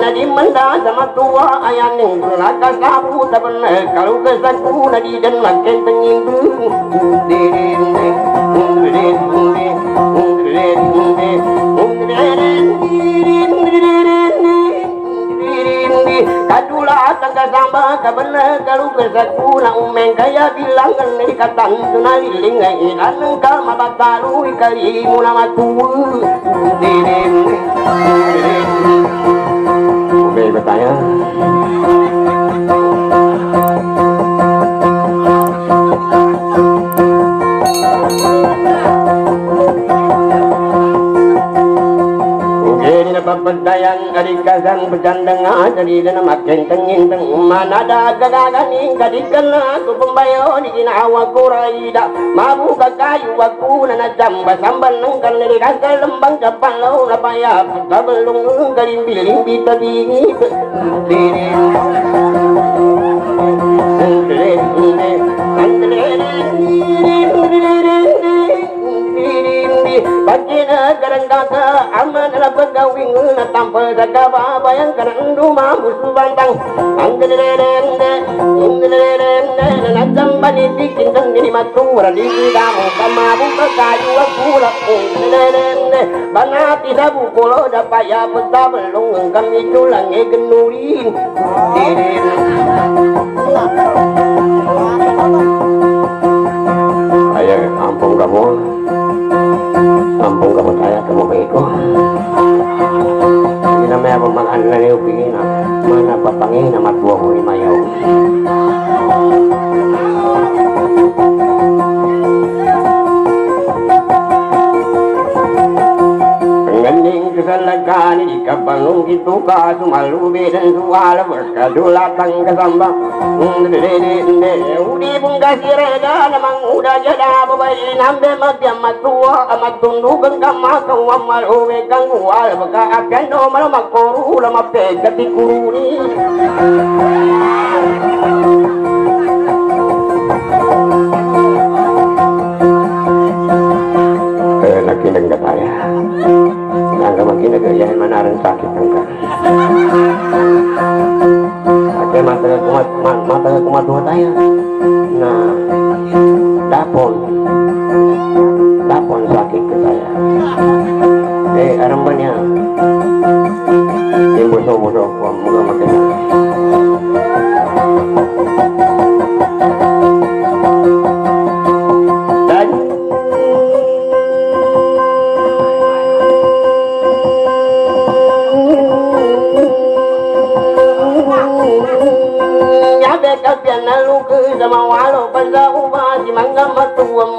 Nadi ayan ning laka sabu taben kalau nadi dan makin teng samba kabena kalau kesaku na umeng kaya bilang ni katan tunaliling ay ilan ka mabatalu ikali mula matu papadayang adikasan bercandang Jadi na makin tengin teng Mana ada gagaganing kadikan aku pembayo di ginawa kuraida Mabu kakayu aku na najamba Samban nang kanili kakal lembang kapan lau na paya Kabelung kalimbi limbi tabini Bagina garangkaka aman la pagawing na tampal sa kababa yang karandu mamusu bantang ang galilende ingalilende na natambani dikindang ni matura di kamu kamabu kakayu akula ingalilende banati sa bukulo da paya petabelong kami tulang e genurin. Dirin Ayah kasu malu beden suala berkadulatang kesambang Udi pun kasih reda namang udah jada babai nambe mati amat tua amat tundukan kama kau amal uwe kang wal baka akan no mal makoru lama pegati kuruni Eh, nakinang kataya. Nangga makin nagayahin manaran sakit ang mata kumat ma- mata kumat dua tayo. Na dapon. Dapon sakit ke saya. Eh aram ba niya? Yung ubah di mangga matuam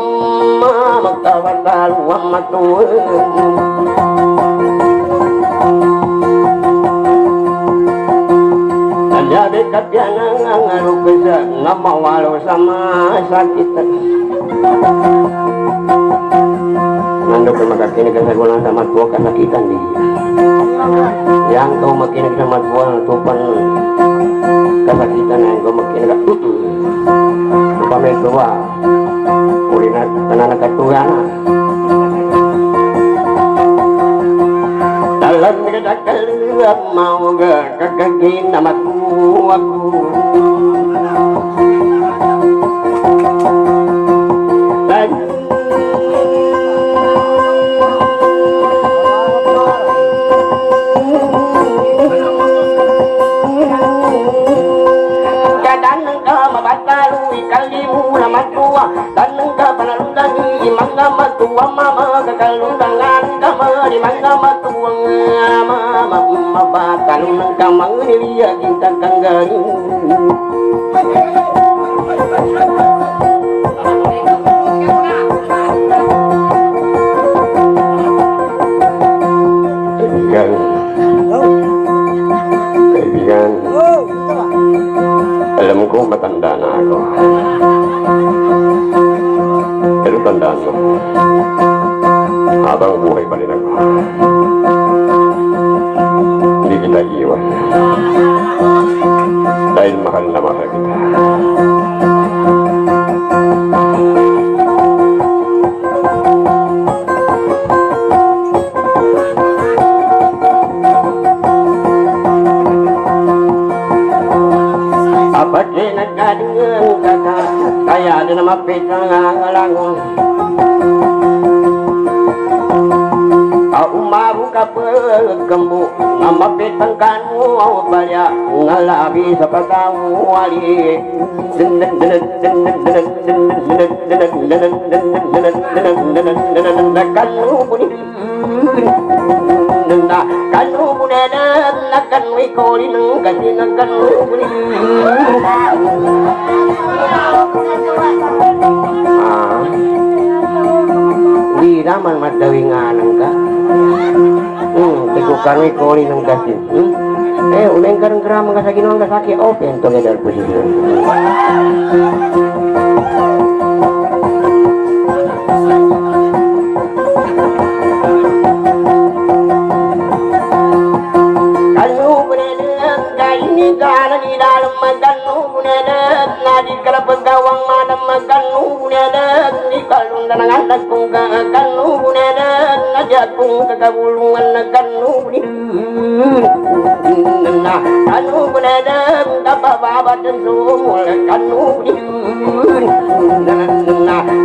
makawan lalu matuam Nyabe kapian lalu ke sama walau sama sakit Nandok ke maka kini kesagulan sama tua kesakitan di Yang kau makin sama tua tupan kesakitan yang kau makin ka Upame tua Ulina tanana katuana Dalam kedakal mau ke kakakin nama panalundang imanga matua mama kakalundangan kama di manga matua mama mabatalu nang kamang niliya kita kanggaling Kaibigan Kaibigan Alam ko matanda na ako Mo habang buhay pa rin ako. Hindi kita iwan. Dahil na kita. Apa kinagkalingan kaka Kaya din na mapit kanu ikoli nang kasi na kanu Ah, di naman madawinganan ka. Tigo kanu ikoli nang kasi. Hmm? Eh, uleng karang kerama ka sa ginoong kasaki open to ngedal posisyon. Kanu bunena kaini kana di dalam maganu bunena nadi kala pegawang mana maganu bunena di kalung dan anak kung kanu bunena ngajak kung kagabulungan kanu bunena kanu bunena kapa baba dan sumul kanu bunena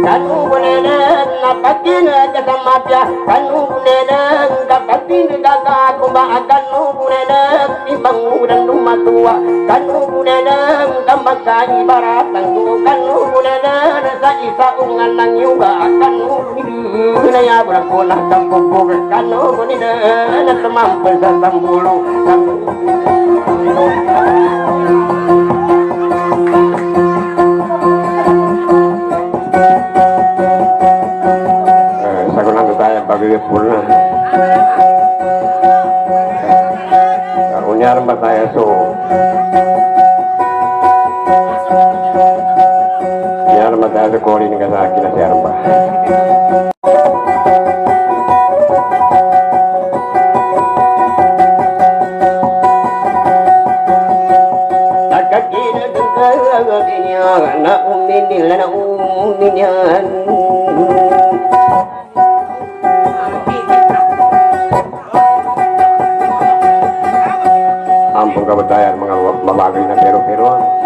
kanu bunena napakin kasamapya kanu bunena kapatin kaka kumba kanu bunena ibangudan rumah tua kanu bunena kamakai baratang tu kanu bunena sa isa ungan nang yuga kanu bunena ya berakulah kampung kanu bunena na temampu sa sambulu Sa kori ni kasaki na siya ba? Nakakina kagaginiya na uminyan Ampun pero-pero.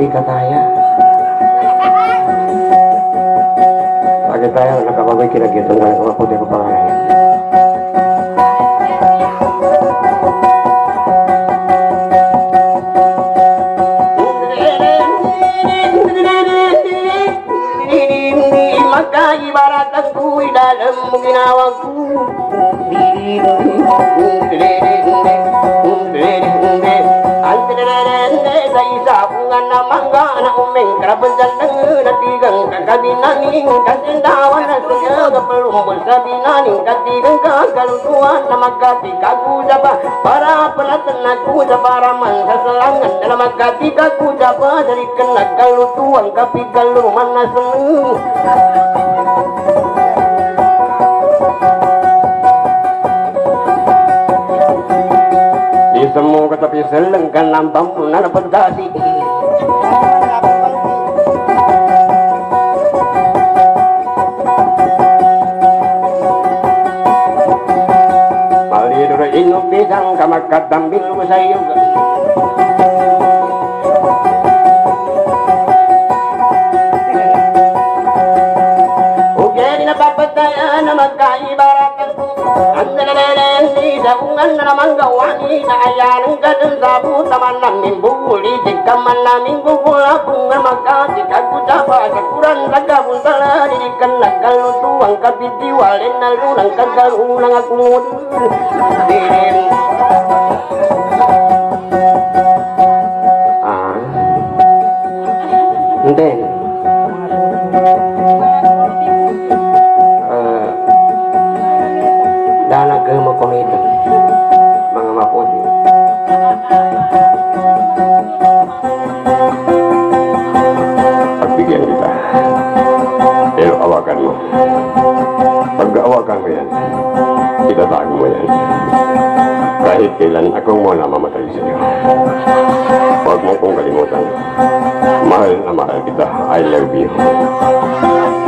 Putih katanya kakusa pa dari ka nagkalutuan kapigaluman na seneng Di semua na pagdasi. Pisang kamakadambil ko sa iyo. Ugeri na papataya na magkaibaratan ko Ang nalaleng ni da ungan na mangga wani na ayan gadan sabu taman na mimbuli jikaman na minggula bunga maka dirim kahit kailan ako na mamatay sa iyo. Huwag mo kong kalimutan. Mahal na mahal kita. I love you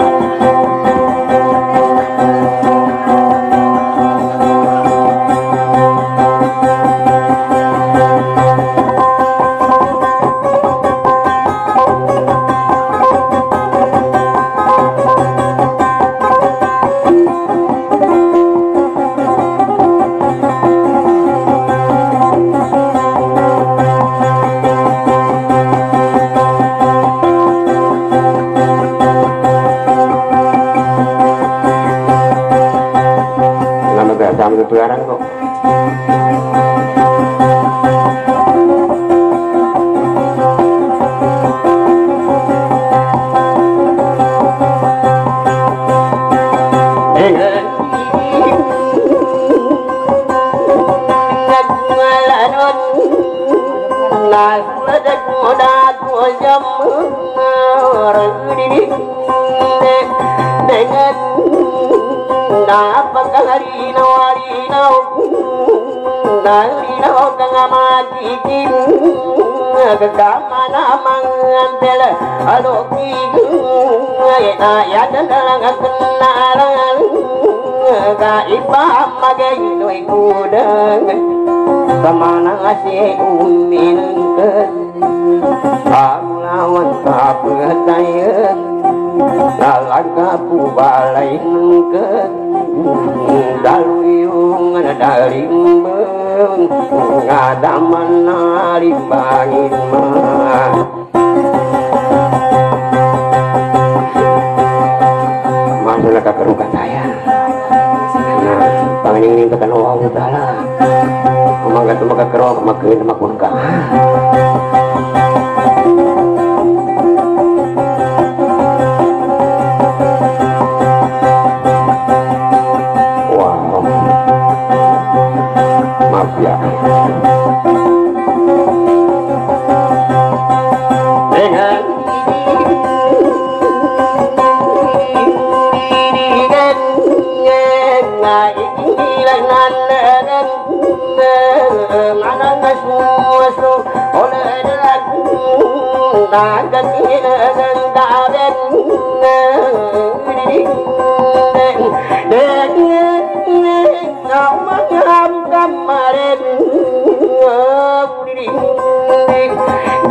arino arino arino kangamati kin kagamana mangantela aloki na yadalang kenalan ga ipa magay noy kudang samana asih umin Amlawan tak berdaya Nalangka pubalai nengket Beng Ngadaman nalimbangin mah Masa nakakaruga saya. Nah, panganing ka kanawa mo tala Umaga to makakaroon ka magkain na makun Gracias.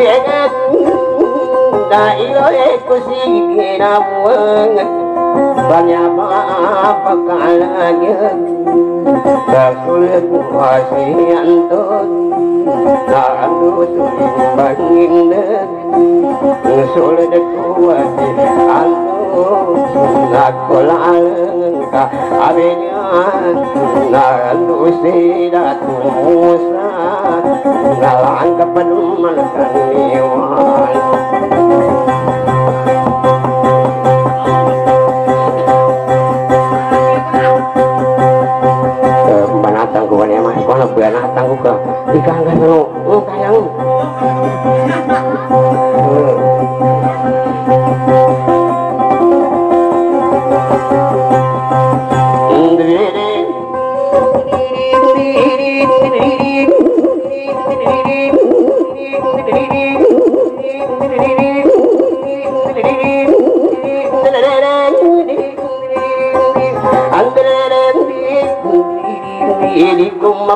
Dengan Dailo ko sige na buwang Banya pa pakalagyan Kasulit mo kasi antot Naano tulimbangin na Sulit ko kasi antot Nagkulalang Nalaan ka pa naman kaniwan banatang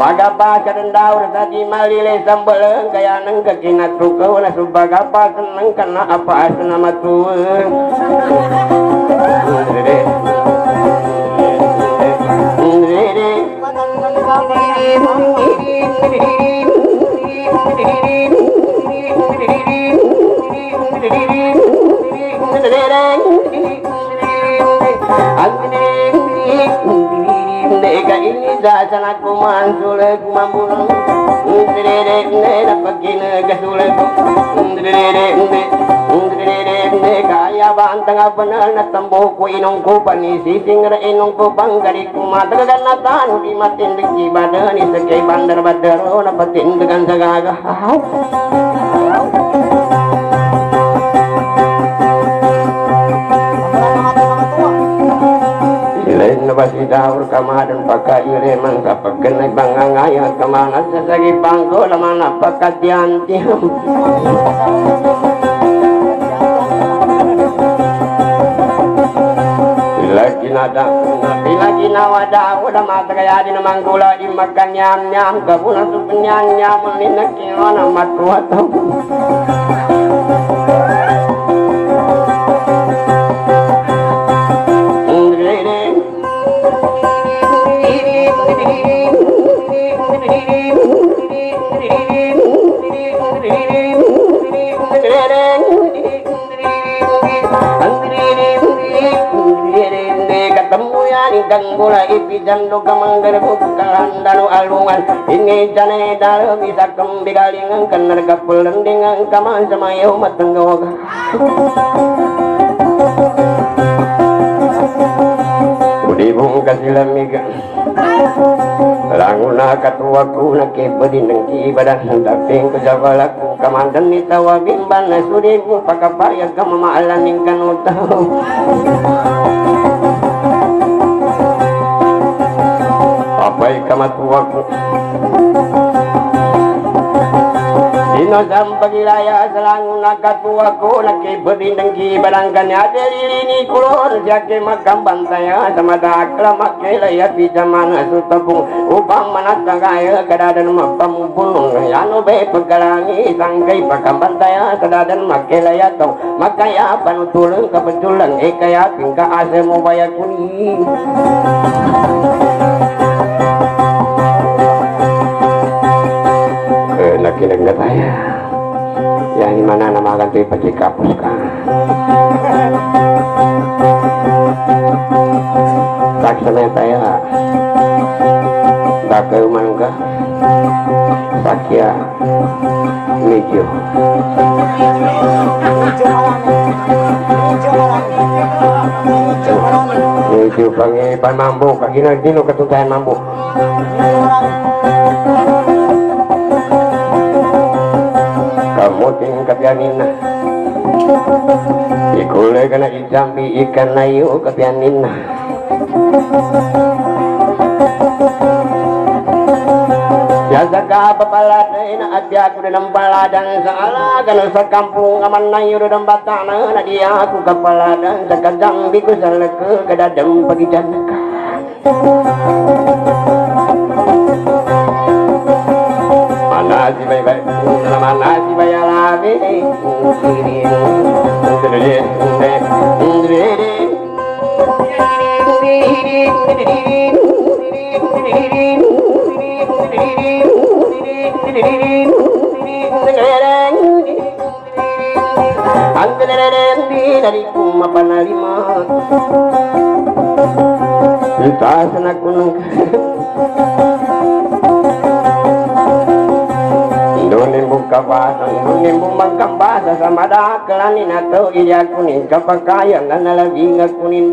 Paga dan daur tadi malile kaya subaga apa Deka ini dasan aku mansule kumambulang Ndrere ndere pagina gasule Ndrere ndere Ndrere ndere kaya bantang apanal na tambo ko inong ko panisi singra inong ko panggari kumatagan na tanu di matindig ibadan isakay bandar badaro na patindagan sa gaga Ilain na ba si Daur kamadan pagka ireman kapag ganay bangangaya kamana sa sagi pangko laman napakadyanti Lagi nada, lagi nawada, udah mata kaya di namang gula di makan nyam nyam, kabuna supenyam nyam, meninak kiona matua tau. ketemu Budi bung kasilamiga Languna katuaku na kipadi ng kibadan Daping ko sa walaku kamandan ni tawa bimban na suri mo pagkapayag ka mamaalan ng kanutaw Apay kamatuaku Dino sa pagilaya sa languna katuaku Nakipadi ng kibadan kanya Delilini kulon siya kay magkambantaya Sa madakla makilaya Pijaman sutapong upang manatagaya Kadadan magpamupulong Ano be pagkalangi Sanggay pagkambantaya Kadadan makilaya to Makaya panutulong kapetulang Eh kaya tingka ase mo baya kuning Eh, nakinig na tayo. Yan, di mana namagan tayo pagkikapos ka. Saksa na tayo ha. Bakay man ka. Sakya. Medyo. Medyo pangipan mambo. Kaginagdino katuntayan mambo. kamuting kapyanin na Ikulay ka na ijambi ikan na iyo kapyanin na Yasa ka papaladay na adya ko rin ang paladan sa alagan sa kampung aman na iyo rin ang batana na di ako kapaladan sa kadambi ko sa laka kadadang pagitan ka mana si bay bay mana si bay alabi dari kuma panalima Kita sana kunung nimbu kabasa nimbu makabasa sama da kalani na kau iya kunin kapakaya ngana lagi ngakunin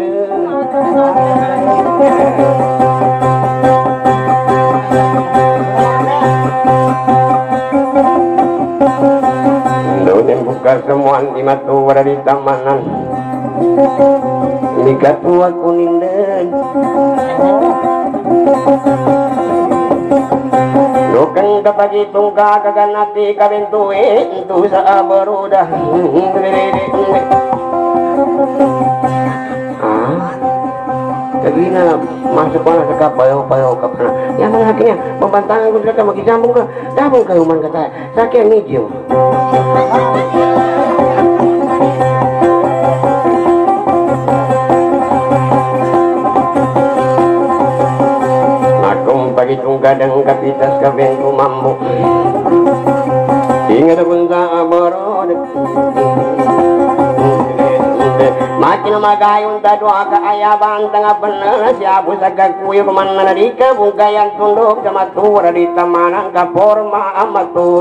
Dunin buka semuan di matu berada di tamanan. Nikah tua kuning deh. Ah Kagina masuk ko na sa kapayaw-payaw ka pa na. Yan ang akin yan. Pambantangan ko sila ka, makisambong ka. Dabong kayo man ka tayo. Sa akin, medium. Akong kapitas ka bento mambo. Ingat sa aborod. Makin magayon ta doa ka ayaban tanga bener siapu sagag kuyo keman nanadika bungkayan tunduk sama tura di tamanan ka forma amatu.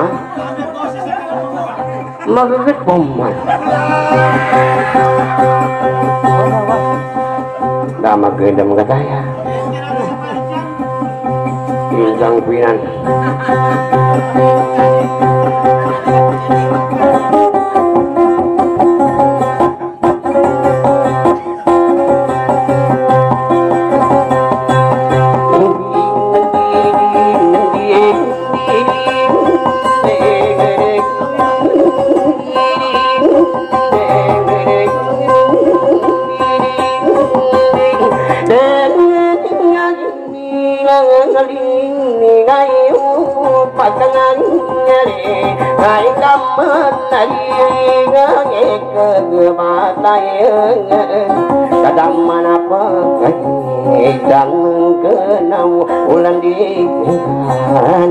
Ah magagit man dah maganda mga kaya isang pinan kadang mana dan kenau ulan di dan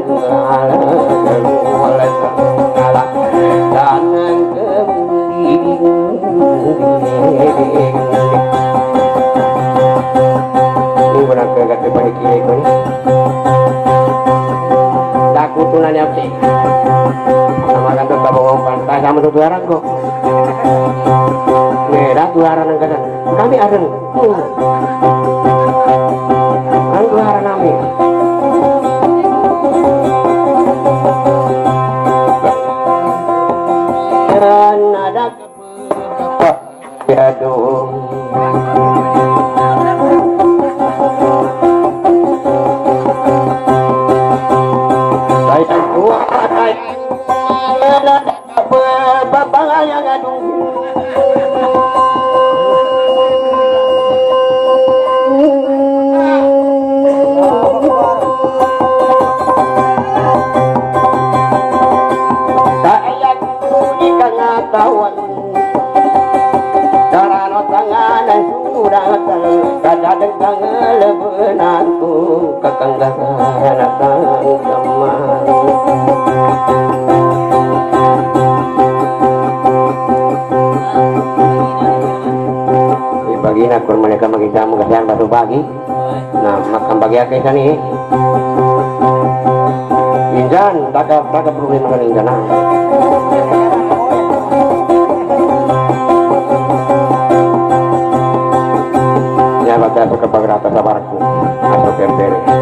ini benar kagak kepada kiri kau Daku tunan yang sih sama kan tetap bawa pantai sama tutuaran kok. Merah tuaran kanan kami ada lebenanku Kekenggahan akan zaman Ibagi na kung mereka magkita mo kasi ang baso bagi. Na makambagi kay sa ni. Injan, taka taka problema ka rin na. Ya baca ke pagrata sabarku Ando que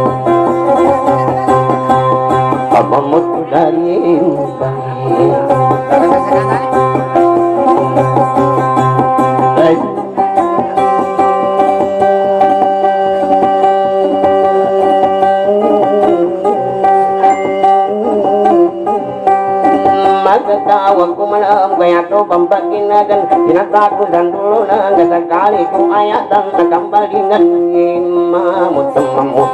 ketawa ku malam kaya to pambaginagan Tinatago dan dulu na sekali ku ayatan Nakambalingan Mamut mamut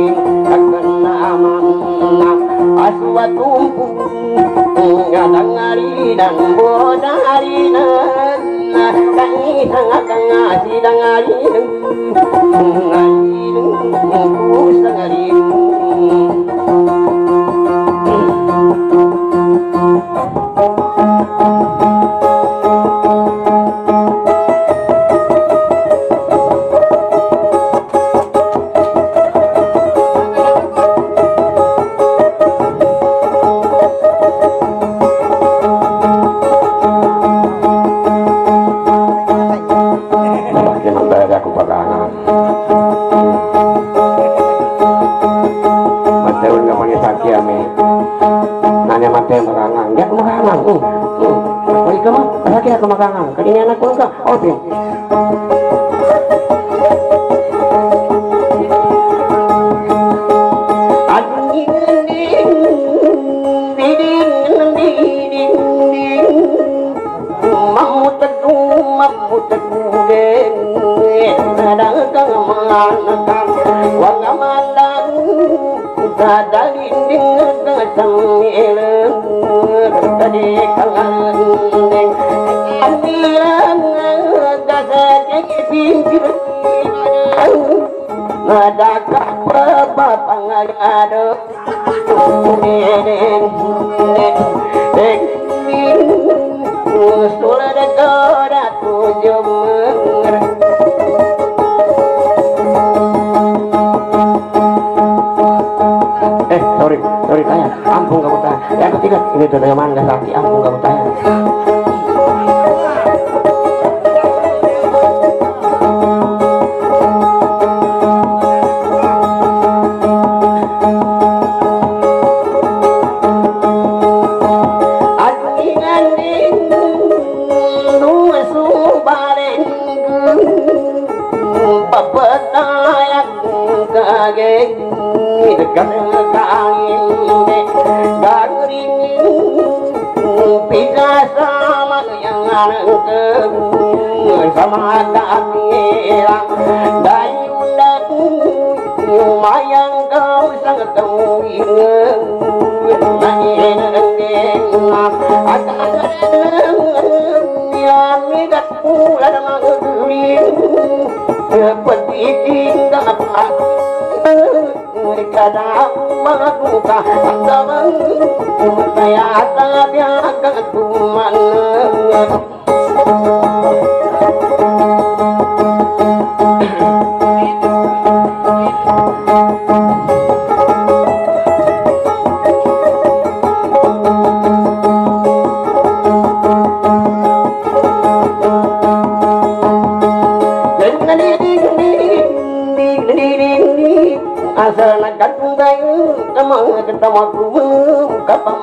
suatumpu Kadang hari dan boda hari nan Kangi tanga tanga sidang hari nan Ngayi nan Kusang hari nan হবে eh sorry sorry tanya. Ampun kamu tanya. Yang ketiga. Ini dari mana sakit ampun kamu tanya. kemadaamilang dayu lagu mayang kau sangat tahu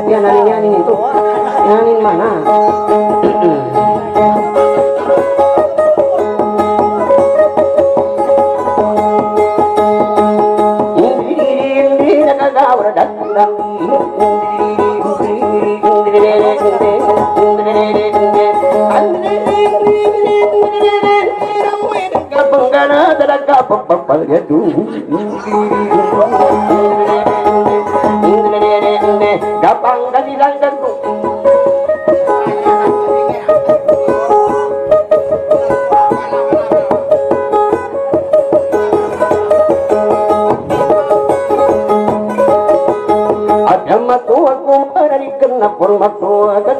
Matian nyanyi itu nyanyi mana? Gapang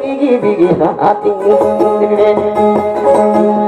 matu akan gigi